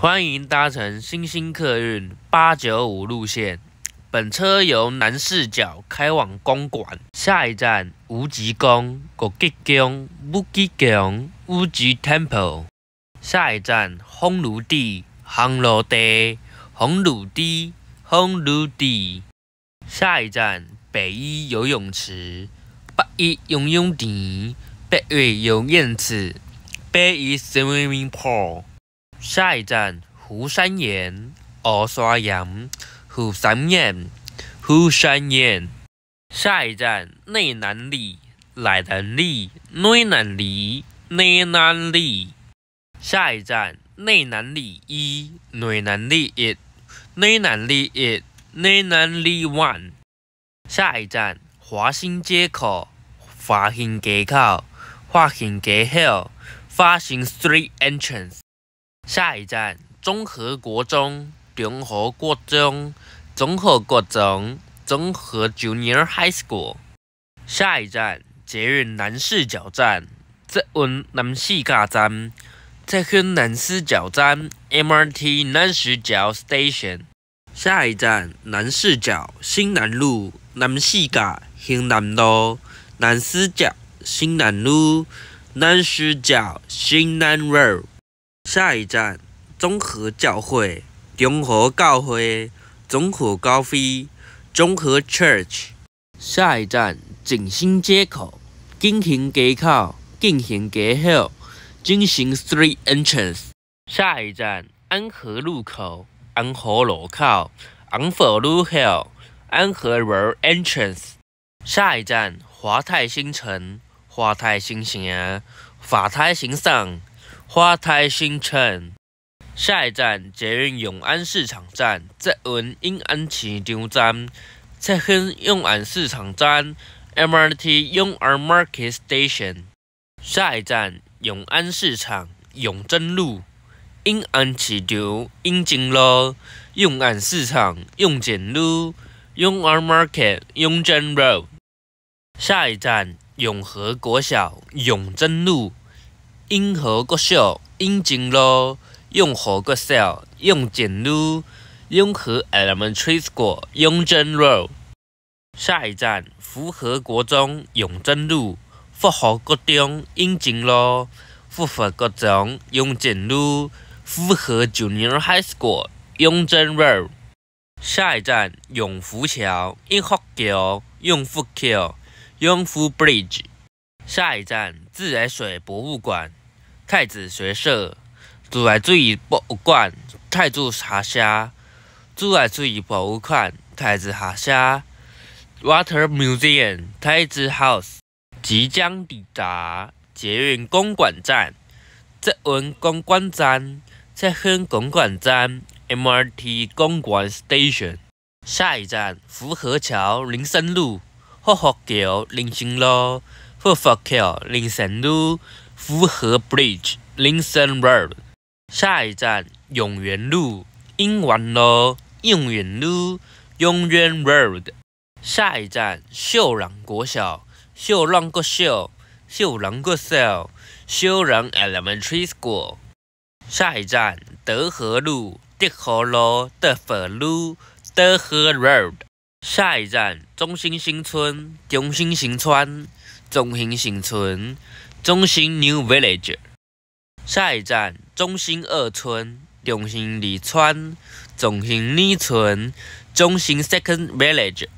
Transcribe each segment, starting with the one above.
欢迎搭乘新兴客运八九五路线，本车由南势角开往公馆，下一站无极宫、国吉宫、武吉宫、武吉 Temple，下一站烘炉地、烘炉地、烘炉地、烘炉地，下一站北一游泳池、北一游泳池、北二游泳池、北一 Swimming Pool。下一站湖山岩、鹅山岩、湖山岩、湖山岩。下一站内南里、来南里、内南里、内南里。下一站内南里。一、内南里。一、内南里。一、内南里。one。下一站华新街口、华新街口、华新街口、华新 street entrance。下一站综合国中、综合国中、综合国中、综合 Junior High School。下一站捷运南势角站，捷运南势角站，捷运南势角站 MRT 南势角 Station。下一站南势角新南路、南势角新南路、南势角新南路、南势角新南 Road。下一站综合教会、综合教会、综合教会、综合 Church。下一站景星街口、景兴街口、景兴街口、景兴 Street Entrance。下一站安和路口、安和路口、安和路口、安和 Road Entrance。下一站华泰新城、华泰新城、华泰新城。花台新城，下一站捷运永安市场站，捷运永安市场站，捷运永安市场站，MRT 永安 Market Station。下一站永安市场永贞路，永安市场永贞路，永安市场永贞路，永安 Market 永贞 Road。下一站永和国小永贞路。永和国小永靖路、永和国小永靖路、永和 Elementary School 永贞 Road。下一站福和国中永贞路、福和国中永靖路、福和国中永靖路、福和 Junior High School 永贞 Road。下一站永福桥永福桥永福桥永福 Bridge。下一站自来水博物馆。太子学社、自来水博物馆、太子下社、自来水博物馆、太子下社、Water Museum、太子 House 即将抵达捷运公馆站、捷运公馆站、捷运公馆站、MRT 公馆 Station。下一站福和桥林森路、福和桥林森路、福和桥林森路。福和 Bridge Lincoln Road，下一站永元路英文路永元路永元 Road，下一站秀朗国小秀朗国小秀朗国小秀朗 Elementary School，下一站德和路德和路德和路德和 Road，下一站中心新村中心新村中心新村。中心 New Village，下一站中心二村、中心二川、中心二村、中心 Second Village，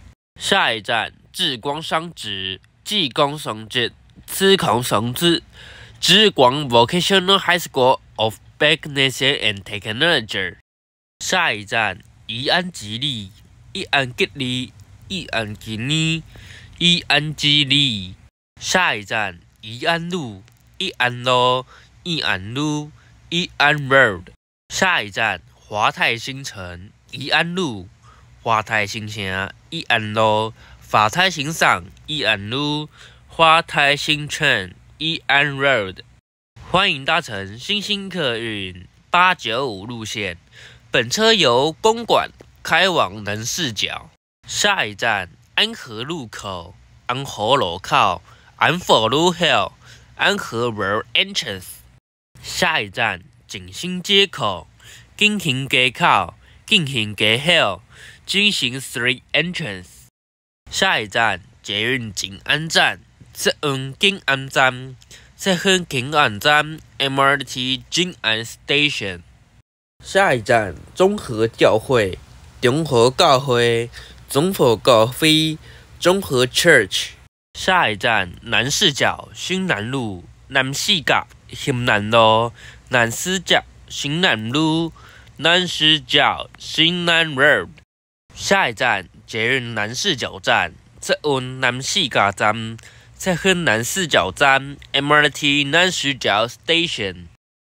下一站智光商职、智光商职、智光商职、智光 Vocational High School of Business and Technology，下一站宜安吉利、宜安吉利、宜安吉利、宜安吉利，下一站。宜安路、宜安路、宜安路、宜安 Road，下一站华泰新城、宜安路、华泰新城、宜安路、华泰新上、宜安路、华泰新城、宜安 Road。欢迎搭乘新兴客运八九五路线，本车由公馆开往南势角。下一站安和路口、安和路口。安福路 Hill，安和 Road Entrance。下一站景兴街口，景兴街口，景兴街口，进行 three entrance。下一站，捷运景安站，捷运景安站，捷运景安站，MRT 景安 station。下一站，综合教会，综合教会，综合教会，综合 church。下一站，南市角，新南路，南四角，新南路，南市角，新南路，南市角，新南 road。下一站，捷运南市角站，捷运南四角站，捷运南市角站，MRT 南市角 station。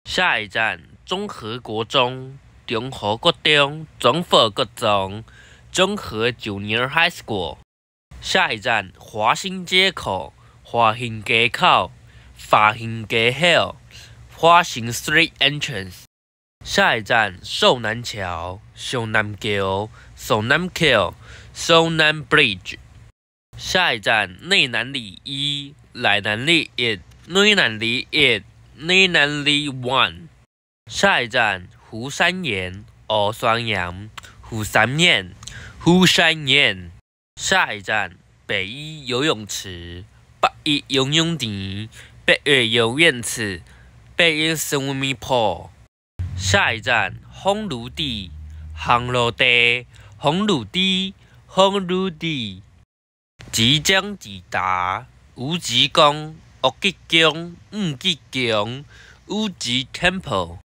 下一站，综合国中，综合国中，综合国中，综合 Junior High School。下一站，华新街口，华新街口，华新街口，华新 Street Entrance。下一站，寿南桥，寿南桥，寿南桥，寿南 Bridge。下一站，内南里一，内南里一，内南里一，内南里 One。下一站，湖山岩，湖山岩，湖山岩，湖山岩。下一站，北一游泳池，北一游泳池，北二游泳池，北一 swimming pool。下一站，烘炉地，烘炉地，烘炉地，烘炉地。即将抵达无极宫、五吉宫、五吉宫、无极 temple。